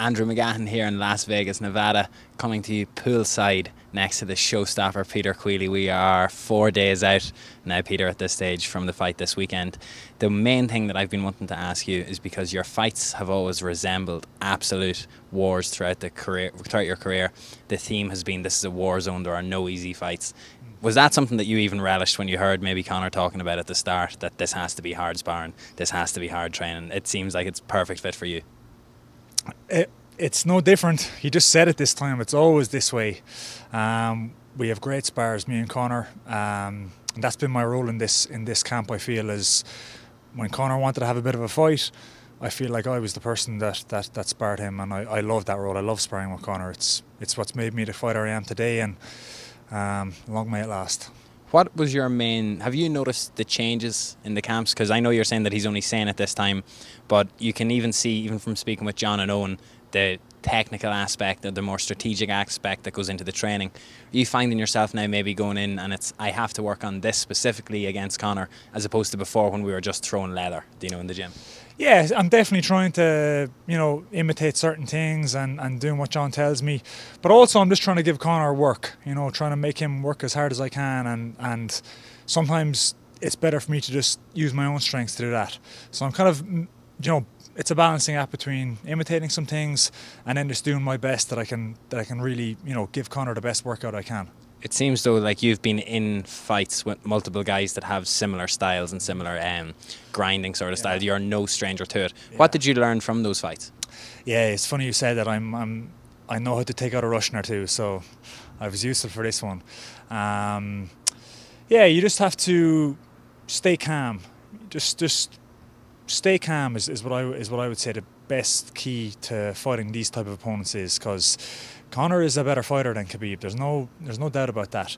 Andrew McGahon here in Las Vegas, Nevada, coming to you poolside next to the showstopper Peter Queally. We are four days out now, Peter, at this stage from the fight this weekend. The main thing that I've been wanting to ask you is because your fights have always resembled absolute wars throughout the career, throughout your career. The theme has been this is a war zone. There are no easy fights. Was that something that you even relished when you heard maybe Conor talking about at the start that this has to be hard sparring, this has to be hard training? It seems like it's perfect fit for you. It, it's no different. He just said it this time. It's always this way. Um, we have great spars, me and Conor, um, and that's been my role in this in this camp. I feel is when Conor wanted to have a bit of a fight, I feel like I was the person that that, that sparred him, and I, I love that role. I love sparring with Conor. It's it's what's made me the fighter I am today, and um, long may it last. What was your main? Have you noticed the changes in the camps? Because I know you're saying that he's only saying it this time, but you can even see, even from speaking with John and Owen, the technical aspect or the more strategic aspect that goes into the training. Are you finding yourself now maybe going in and it's I have to work on this specifically against Conor as opposed to before when we were just throwing leather, you know, in the gym? Yeah, I'm definitely trying to, you know, imitate certain things and, and doing what John tells me. But also I'm just trying to give Conor work, you know, trying to make him work as hard as I can and and sometimes it's better for me to just use my own strengths to do that. So I'm kind of you know it's a balancing act between imitating some things and then just doing my best that I can that I can really you know give Conor the best workout I can. It seems though like you've been in fights with multiple guys that have similar styles and similar um, grinding sort of yeah. style. You're no stranger to it. Yeah. What did you learn from those fights? Yeah, it's funny you said that. I'm, I'm I know how to take out a Russian or two, so I was useful for this one. Um, yeah, you just have to stay calm. Just just stay calm is, is what I is what I would say the best key to fighting these type of opponents is because Conor is a better fighter than Khabib. There's no there's no doubt about that.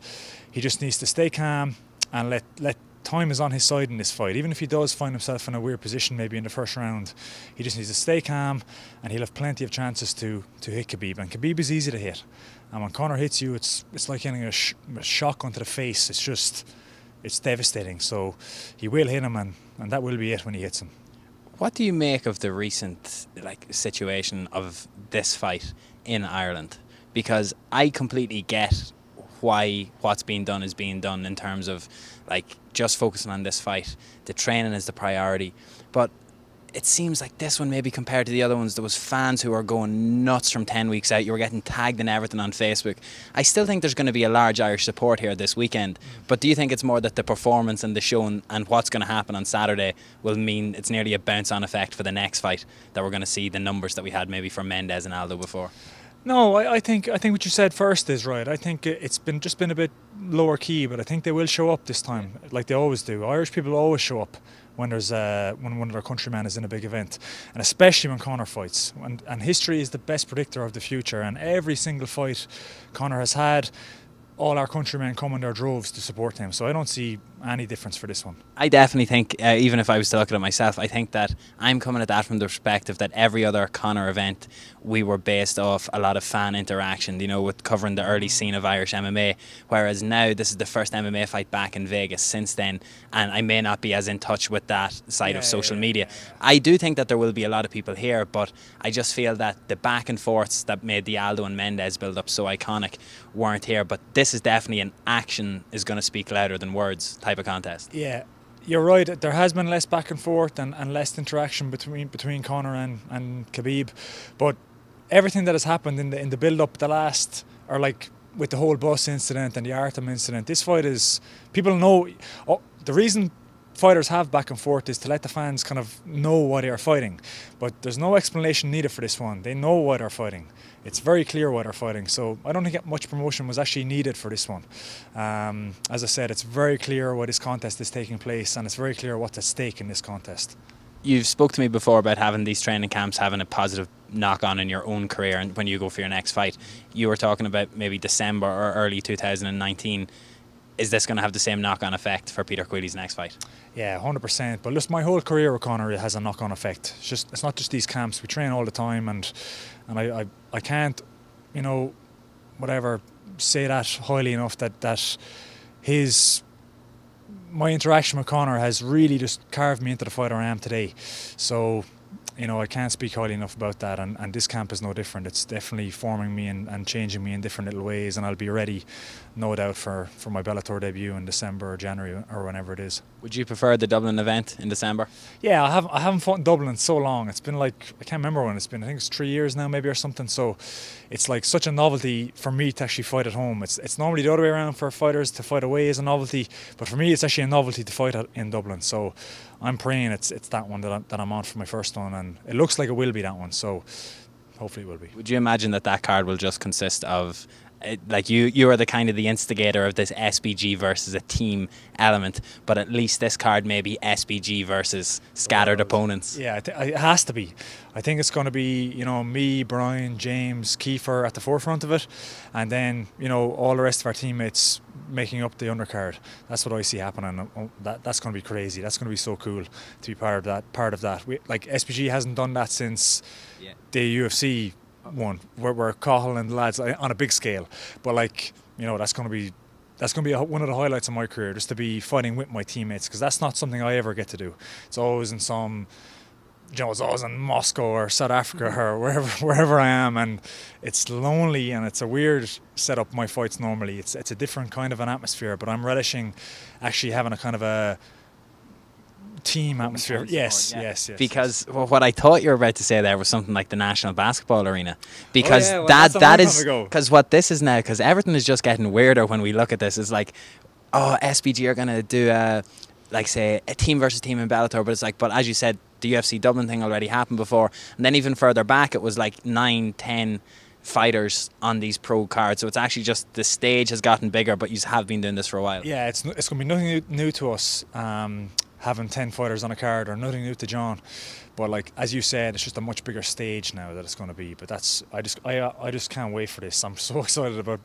He just needs to stay calm and let let time is on his side in this fight. Even if he does find himself in a weird position, maybe in the first round, he just needs to stay calm, and he'll have plenty of chances to to hit Khabib. And Khabib is easy to hit, and when Conor hits you, it's it's like getting a, sh- a shock onto the face. It's just it's devastating. So he will hit him, and, and that will be it when he hits him. What do you make of the recent like situation of this fight in Ireland? Because I completely get why what's being done is being done in terms of like just focusing on this fight. The training is the priority, but it seems like this one maybe compared to the other ones there was fans who were going nuts from 10 weeks out you were getting tagged and everything on facebook i still think there's going to be a large irish support here this weekend mm. but do you think it's more that the performance and the show and, and what's going to happen on saturday will mean it's nearly a bounce on effect for the next fight that we're going to see the numbers that we had maybe for mendes and aldo before no, I, I, think I think what you said first is right. I think it's been just been a bit lower key, but I think they will show up this time, like they always do. Irish people always show up when there's uh, when one of their countrymen is in a big event, and especially when Conor fights. And, and history is the best predictor of the future. And every single fight Conor has had, all our countrymen come in their droves to support him. So I don't see any difference for this one. I definitely think, uh, even if I was talking to look at it myself, I think that I'm coming at that from the perspective that every other Conor event, we were based off a lot of fan interaction, you know, with covering the early scene of Irish MMA. Whereas now, this is the first MMA fight back in Vegas since then, and I may not be as in touch with that side yeah, of social yeah, media. Yeah, I do think that there will be a lot of people here, but I just feel that the back and forths that made the Aldo and Mendes build up so iconic weren't here. But this is definitely an action is going to speak louder than words type of contest. Yeah, you're right. There has been less back and forth and, and less interaction between between Conor and, and Khabib, but everything that has happened in the in the build up, the last or like with the whole bus incident and the Artem incident, this fight is people know. Oh, the reason fighters have back and forth is to let the fans kind of know why they are fighting. But there's no explanation needed for this one. They know why they're fighting. It's very clear why they're fighting. So I don't think much promotion was actually needed for this one. Um, as I said, it's very clear why this contest is taking place, and it's very clear what's at stake in this contest. You've spoke to me before about having these training camps having a positive knock on in your own career and when you go for your next fight. You were talking about maybe December or early 2019 is this going to have the same knock-on effect for Peter Queally's next fight? Yeah, hundred percent. But just my whole career with Conor has a knock-on effect. It's just it's not just these camps. We train all the time, and and I I, I can't, you know, whatever say that highly enough that that his my interaction with Conor has really just carved me into the fighter I am today. So you know, I can't speak highly enough about that, and, and this camp is no different. It's definitely forming me and, and changing me in different little ways, and I'll be ready, no doubt, for, for my Bellator debut in December or January or whenever it is. Would you prefer the Dublin event in December? Yeah, I haven't I haven't fought in Dublin in so long. It's been like I can't remember when it's been. I think it's three years now, maybe or something. So it's like such a novelty for me to actually fight at home. It's it's normally the other way around for fighters to fight away is a novelty, but for me it's actually a novelty to fight in Dublin. So I'm praying it's it's that one that I'm, that I'm on for my first one, and it looks like it will be that one. So hopefully it will be. Would you imagine that that card will just consist of like you you are the kind of the instigator of this SBG versus a team element, but at least this card may be SBG versus scattered well, opponents. Yeah, it has to be. I think it's going to be you know me, Brian, James, Kiefer at the forefront of it, and then you know all the rest of our teammates making up the undercard. That's what I see happening. Oh, oh that that's going to be crazy. That's going to be so cool to be part of that. Part of that. We, like SBG hasn't done that since yeah. the UFC one where we're Cathal and the lads on a big scale. But like you know, that's going to be that's going to be one of the highlights of my career, just to be fighting with my teammates because that's not something I ever get to do. It's always in some. You know, it's always in Moscow or South Africa mm-hmm. or wherever wherever I am, and it's lonely and it's a weird setup. My fights normally, it's it's a different kind of an atmosphere, but I'm relishing actually having a kind of a team atmosphere. Yes, yeah. yes, yes. Because yes. Well, what I thought you were about to say there was something like the National Basketball Arena. Because oh, yeah. well, that that is because what this is now. Because everything is just getting weirder when we look at this. Is like, oh, SBG are gonna do a like say a team versus team in Bellator, but it's like, but as you said, the UFC Dublin thing already happened before, and then even further back, it was like nine, ten fighters on these pro cards. So it's actually just the stage has gotten bigger, but you have been doing this for a while. Yeah, it's it's going to be nothing new, new to us. Um, having 10 fighters on a card or nothing new to John. But like as you said, it's just a much bigger stage now that it's going to be. But that's I just I I just can't wait for this. I'm so excited about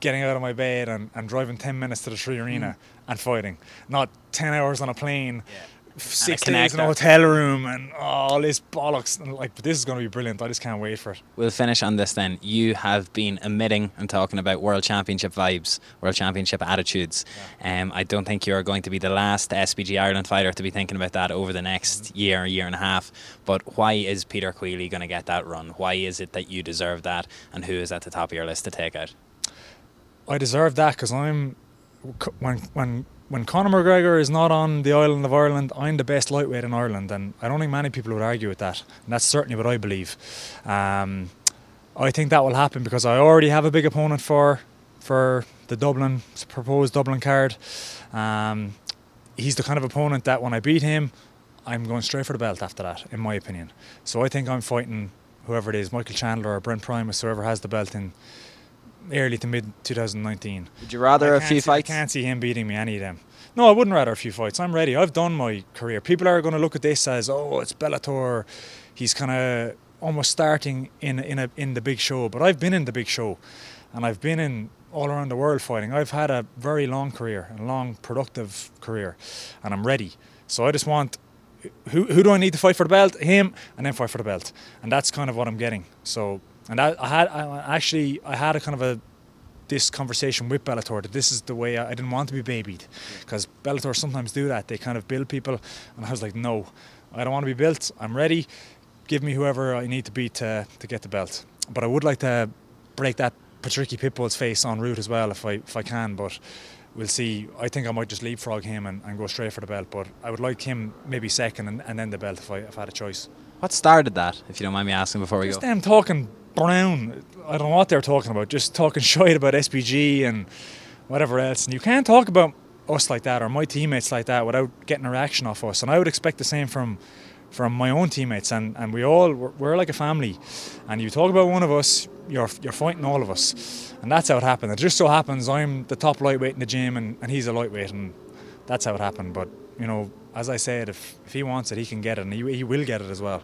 getting out of my bed and, and driving 10 minutes to the Three Arena mm. and fighting, not 10 hours on a plane. Yeah six days in a hotel room and all this bollocks. And like, this is going to be brilliant. I just can't wait for it. We'll finish on this then. You have been emitting and talking about World Championship vibes, World Championship attitudes. Yeah. Um, I don't think you are going to be the last SBG Ireland fighter to be thinking about that over the next mm-hmm. year, year and a half. But why is Peter Queally going to get that run? Why is it that you deserve that? And who is at the top of your list to take out? I deserve that because I'm when when when Conor McGregor is not on the island of Ireland, I'm the best lightweight in Ireland, and I don't think many people would argue with that. And that's certainly what I believe. Um, I think that will happen because I already have a big opponent for for the Dublin proposed Dublin card. Um, he's the kind of opponent that when I beat him, I'm going straight for the belt after that, in my opinion. So I think I'm fighting whoever it is, Michael Chandler or Brent Primus, whoever has the belt in early to mid 2019. Would you rather a few see, fights? I can't see him beating me any of them. No, I wouldn't rather a few fights. I'm ready. I've done my career. People are going to look at this as, oh, it's Bellator. He's kind of almost starting in in a in the big show. But I've been in the big show, and I've been in all around the world fighting. I've had a very long career, a long productive career, and I'm ready. So I just want who who do I need to fight for the belt? Him, and then fight for the belt, and that's kind of what I'm getting. So and I, I had I actually I had a kind of a this conversation with Bellator that this is the way I, I didn't want to be babied. Because Bellator sometimes do that. They kind of build people. And I was like no I don't want to be built. I'm ready. Give me whoever I need to beat to, to get the belt. But I would like to break that Patricky Pitbull's face en route as well if I if I can. But we'll see. I think I might just leapfrog him and, and go straight for the belt. But I would like him maybe second and, and then the belt if I, if I had a choice. What started that if you don't mind me asking before we just go? them talking Brown, I don't know what they're talking about, just talking shit about SBG and whatever else. And you can't talk about us like that or my teammates like that without getting a reaction off us. And I would expect the same from from my own teammates. And, and we all we're, we're like a family. And you talk about one of us, you're you're fighting all of us. And that's how it happened. It just so happens I'm the top lightweight in the gym and, and he's a lightweight and that's how it happened. But you know, as I said, if, if he wants it, he can get it, and he, he will get it as well.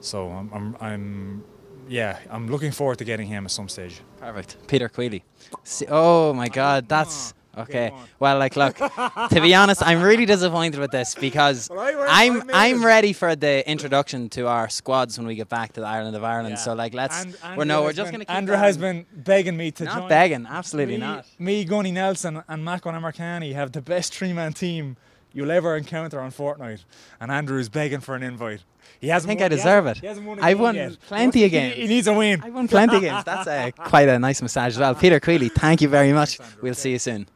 So I'm, I'm, I'm yeah, I'm looking forward to getting him at some stage. Perfect. Peter Queally. oh my God, that's. Okay. Well, like, look. to be honest, I'm really disappointed with this because I'm I'm ready for the introduction to our squads when we get back to the Ireland of Ireland. Yeah. So, like, let's. And, we're no, we're just gonna. Andrew has been begging me to not join. begging, absolutely me, not. Me, Gunni Nelson, and Mako Amirkhani have the best three-man team you'll ever encounter on Fortnite, and Andrew's begging for an invite. He hasn't. I think won, I he deserve it. He hasn't won a I've won yet. plenty of He- games. He, needs a win. I've won plenty of games. That's uh, quite a nice massage as well. Peter Queally, thank you very much. Thanks, We'll see you soon.